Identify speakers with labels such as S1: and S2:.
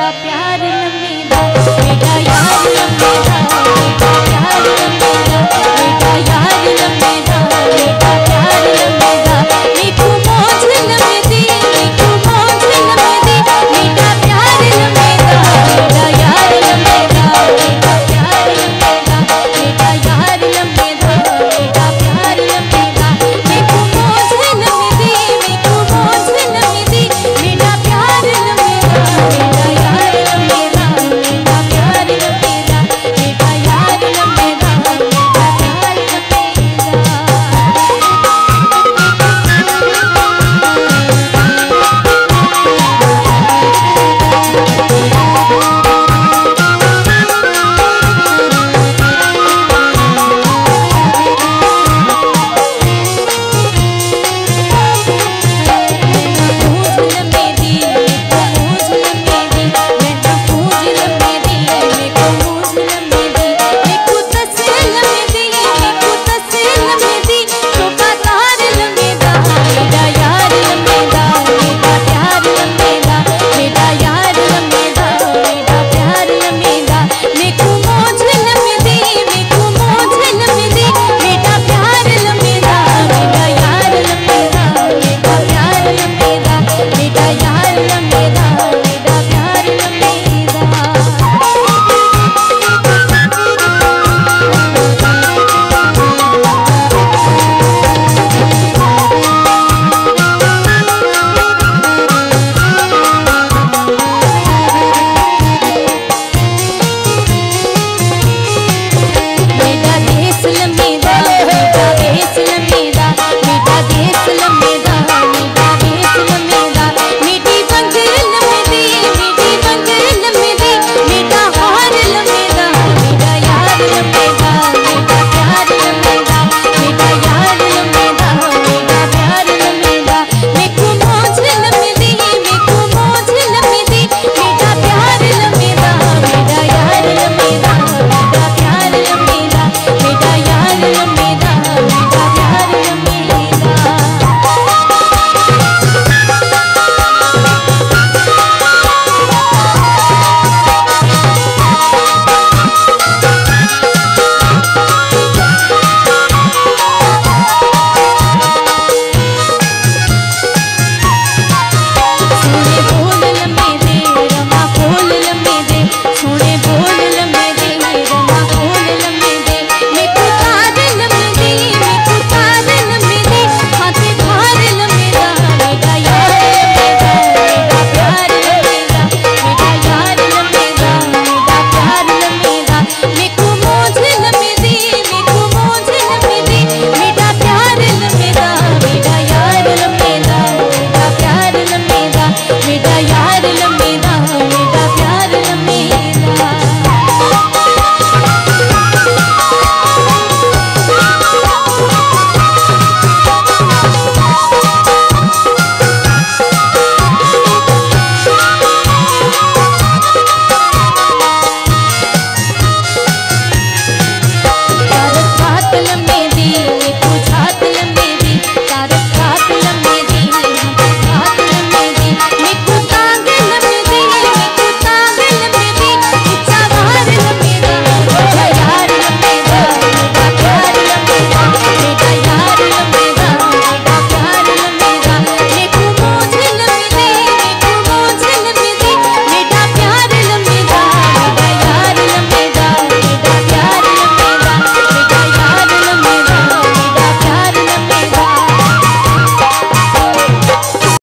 S1: मेरा प्यार लम्बेदार मेरा यार लम्बेदार